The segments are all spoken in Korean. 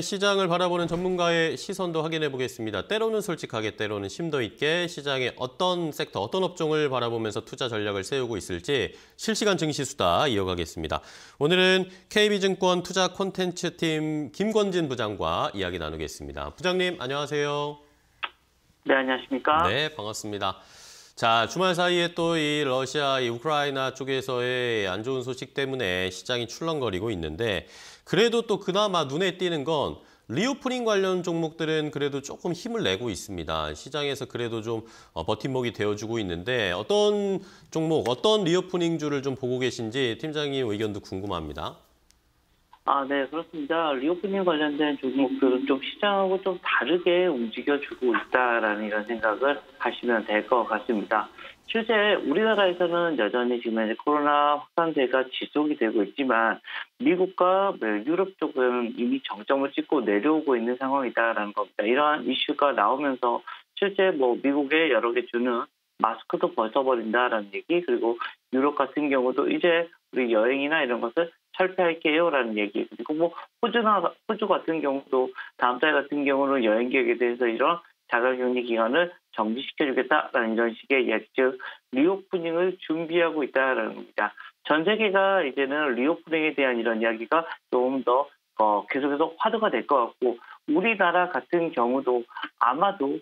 시장을 바라보는 전문가의 시선도 확인해 보겠습니다. 때로는 솔직하게, 때로는 심도 있게 시장의 어떤 섹터, 어떤 업종을 바라보면서 투자 전략을 세우고 있을지 실시간 증시 수다 이어가겠습니다. 오늘은 KB증권 투자 콘텐츠 팀 김권진 부장과 이야기 나누겠습니다. 부장님, 안녕하세요. 네, 안녕하십니까? 네, 반갑습니다. 자, 주말 사이에 또 이 러시아, 이 우크라이나 쪽에서의 안 좋은 소식 때문에 시장이 출렁거리고 있는데 그래도 또 그나마 눈에 띄는 건 reopening 관련 종목들은 그래도 조금 힘을 내고 있습니다. 시장에서 그래도 좀 어, 버팀목이 되어주고 있는데 어떤 종목, 어떤 reopening 주를 좀 보고 계신지 팀장님 의견도 궁금합니다. 아, 네, 그렇습니다. reopening 관련된 종목들은 좀 시장하고 좀 다르게 움직여주고 있다라는 이런 생각을 하시면 될 것 같습니다. 실제 우리나라에서는 여전히 지금 코로나 확산세가 지속이 되고 있지만 미국과 유럽 쪽은 이미 정점을 찍고 내려오고 있는 상황이다라는 겁니다. 이러한 이슈가 나오면서 실제 뭐 미국의 여러 개 주는 마스크도 벗어버린다라는 얘기 그리고 유럽 같은 경우도 이제 우리 여행이나 이런 것을 철폐할게요라는 얘기 그리고 뭐 호주나 호주 같은 경우도 다음 달 같은 경우는 여행 계획에 대해서 이런 자가격리 기간을 정지시켜주겠다라는 이런 식의 이야기, 즉 리오프닝을 준비하고 있다라는 겁니다. 전 세계가 이제는 reopening에 대한 이런 이야기가 조금 더 어, 계속해서 화두가 될 것 같고 우리나라 같은 경우도 아마도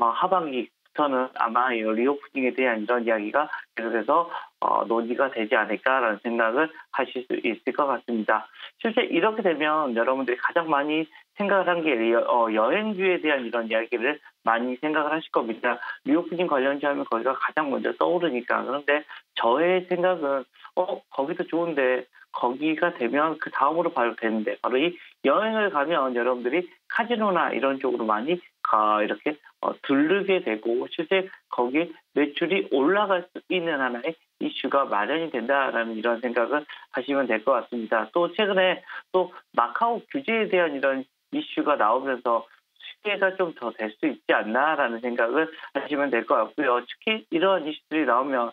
어, 하반기 부터는 아마 reopening에 대한 이런 이야기가 계속해서 어, 논의가 되지 않을까라는 생각을 하실 수 있을 것 같습니다. 실제 이렇게 되면 여러분들이 가장 많이 생각을 한게 어, 여행주에 대한 이런 이야기를 많이 생각을 하실 겁니다. reopening 관련주 하면 거기가 가장 먼저 떠오르니까. 그런데 저의 생각은 어 거기도 좋은데 거기가 되면 그 다음으로 바로 되는데 바로 이 여행을 가면 여러분들이 카지노나 이런 쪽으로 많이 가 이렇게 어, 들르게 되고 실제 거기 매출이 올라갈 수 있는 하나의 이슈가 마련이 된다라는 이런 생각을 하시면 될 것 같습니다. 또 최근에 또 마카오 규제에 대한 이런 이슈가 나오면서 피해가 좀 더 될 수 있지 않나라는 생각을 하시면 될 것 같고요. 특히 이런 이슈들이 나오면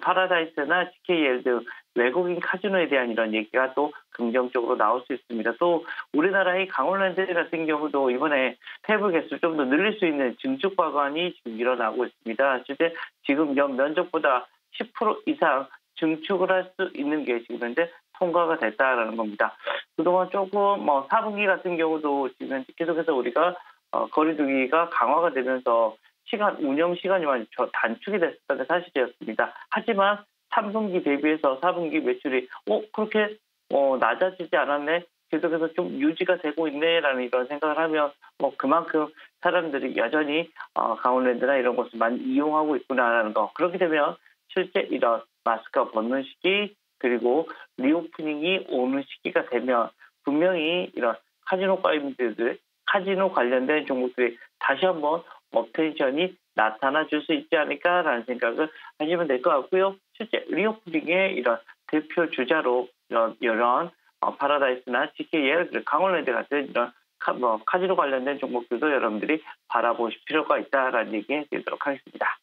파라다이스나 GKL 등 외국인 카지노에 대한 이런 얘기가 또 긍정적으로 나올 수 있습니다. 또 우리나라의 강원랜드 같은 경우도 이번에 태블 개수를 좀 더 늘릴 수 있는 증축 과관이 지금 일어나고 있습니다. 실제 지금 연 면적보다 10% 이상 증축을 할 수 있는 게 지금 현재 통과가 됐다라는 겁니다. 그동안 조금 뭐 4분기 같은 경우도 지금 계속해서 우리가 어, 거리두기가 강화가 되면서 시간 운영 시간이 많이 단축이 됐었던 게 사실이었습니다. 하지만 3분기 대비해서 4분기 매출이 어 그렇게 어, 낮아지지 않았네. 계속해서 좀 유지가 되고 있네라는 이런 생각을 하면 뭐 그만큼 사람들이 여전히 어, 강원랜드나 이런 곳을 많이 이용하고 있구나라는 거. 그렇게 되면 실제 이런 마스크가 벗는 시기 그리고 reopening이 오는 시기가 되면 분명히 이런 카지노 가이드들 카지노 관련된 종목들이 다시 한번 attention이 나타나 줄 수 있지 않을까라는 생각을 하시면 될 것 같고요. 실제 reopening의 이런 대표 주자로 이런, 이런 어, 파라다이스나 GKL, 강원랜드 같은 이런 카, 뭐, 카지노 관련된 종목들도 여러분들이 바라보실 필요가 있다라는 얘기 드리도록 하겠습니다.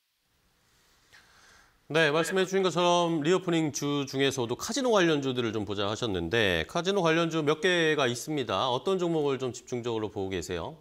네, 말씀해 주신 것처럼 reopening 주 중에서도 카지노 관련주들을 좀 보자 하셨는데 카지노 관련주 몇 개가 있습니다. 어떤 종목을 좀 집중적으로 보고 계세요?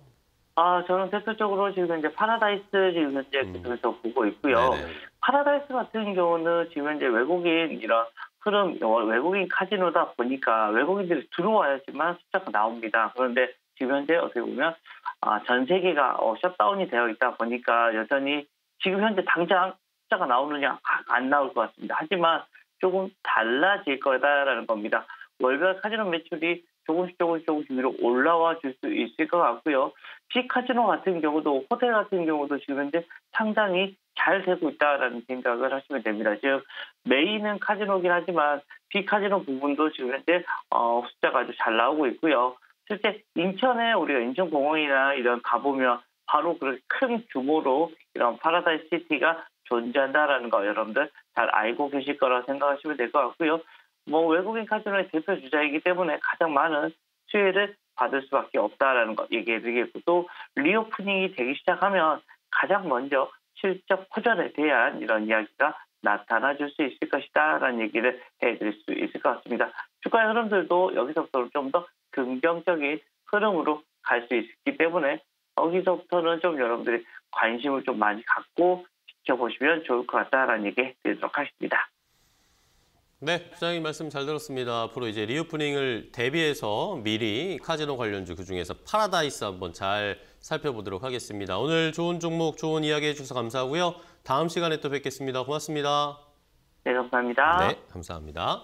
아, 저는 대표적으로 지금 이제 파라다이스 지금 현재 음. 계속해서 보고 있고요. 네네. 파라다이스 같은 경우는 지금 현재 외국인 이런 흐름, 외국인 카지노다 보니까 외국인들이 들어와야지만 숫자가 나옵니다. 그런데 지금 현재 어떻게 보면 아, 전 세계가 어, 셧다운이 되어 있다 보니까 여전히 지금 현재 당장 숫자가 나오느냐 안 나올 것 같습니다. 하지만 조금 달라질 거다라는 겁니다. 월별 카지노 매출이 조금씩 조금씩 조금씩 위로 올라와 줄 수 있을 것 같고요. 피카지노 같은 경우도 호텔 같은 경우도 지금 현재 상당히 잘 되고 있다라는 생각을 하시면 됩니다. 즉 메인은 카지노긴 하지만 피카지노 부분도 지금 현재 어, 숫자가 아주 잘 나오고 있고요. 실제 인천에 우리가 인천공항이나 이런 가보면 바로 그렇게 큰 규모로 이런 파라다이스 시티가 존재한다라는 거 여러분들 잘 알고 계실 거라 생각하시면 될 것 같고요. 뭐 외국인 카지노의 대표 주자이기 때문에 가장 많은 수혜를 받을 수밖에 없다라는 거 얘기해 드리겠고 또 reopening이 되기 시작하면 가장 먼저 실적 호전에 대한 이런 이야기가 나타나 줄 수 있을 것이다라는 얘기를 해드릴 수 있을 것 같습니다. 주가의 흐름들도 여기서부터 좀 더 긍정적인 흐름으로 갈 수 있기 때문에 거기서부터는 좀 여러분들이 관심을 좀 많이 갖고 지켜보시면 좋을 것 같다라는 얘기 드리도록 하겠습니다. 네, 부장님 말씀 잘 들었습니다. 앞으로 이제 reopening을 대비해서 미리 카지노 관련주 그중에서 파라다이스 한번 잘 살펴보도록 하겠습니다. 오늘 좋은 종목, 좋은 이야기 해주셔서 감사하고요. 다음 시간에 또 뵙겠습니다. 고맙습니다. 네, 감사합니다. 네, 감사합니다.